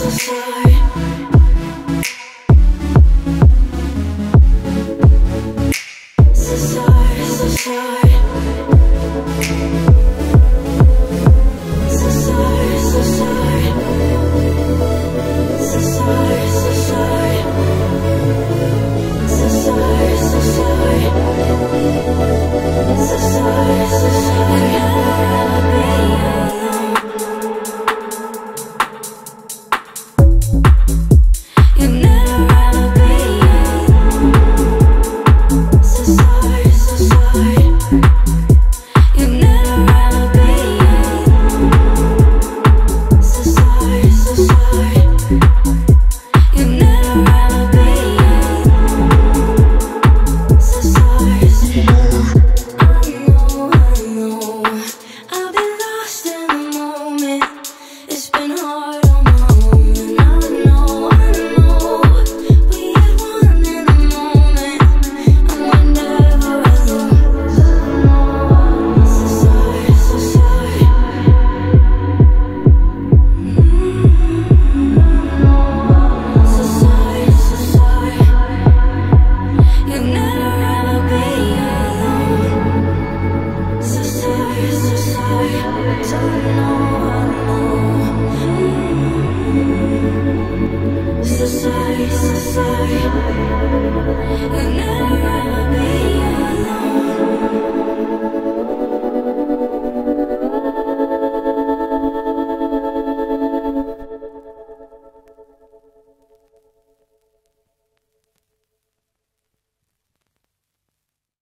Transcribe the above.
Sorry. hard